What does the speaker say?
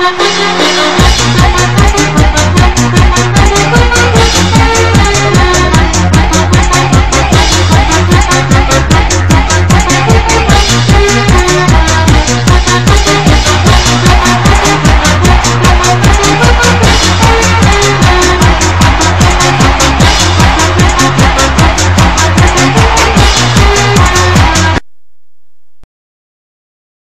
Gracias.